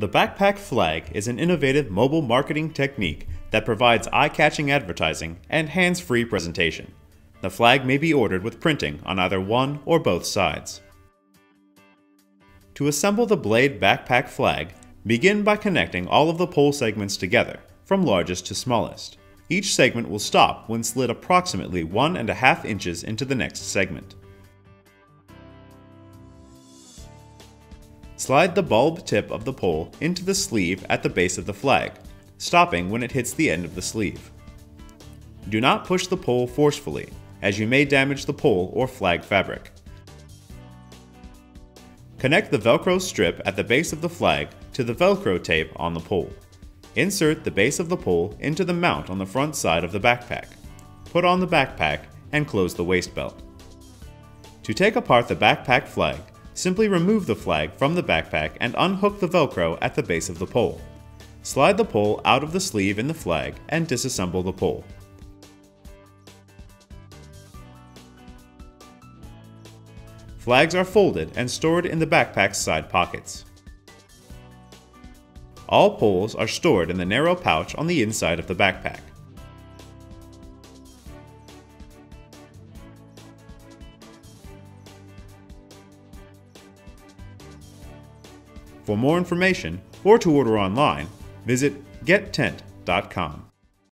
The backpack flag is an innovative mobile marketing technique that provides eye-catching advertising and hands-free presentation. The flag may be ordered with printing on either one or both sides. To assemble the Blade backpack flag, begin by connecting all of the pole segments together, from largest to smallest. Each segment will stop when slid approximately one and a half inches into the next segment. Slide the bulb tip of the pole into the sleeve at the base of the flag, stopping when it hits the end of the sleeve. Do not push the pole forcefully, as you may damage the pole or flag fabric. Connect the Velcro strip at the base of the flag to the Velcro tape on the pole. Insert the base of the pole into the mount on the front side of the backpack. Put on the backpack and close the waist belt. To take apart the backpack flag, Simply remove the flag from the backpack and unhook the velcro at the base of the pole. Slide the pole out of the sleeve in the flag and disassemble the pole. Flags are folded and stored in the backpack's side pockets. All poles are stored in the narrow pouch on the inside of the backpack. For more information or to order online, visit gettent.com.